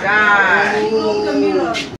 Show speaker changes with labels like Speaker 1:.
Speaker 1: Tchau.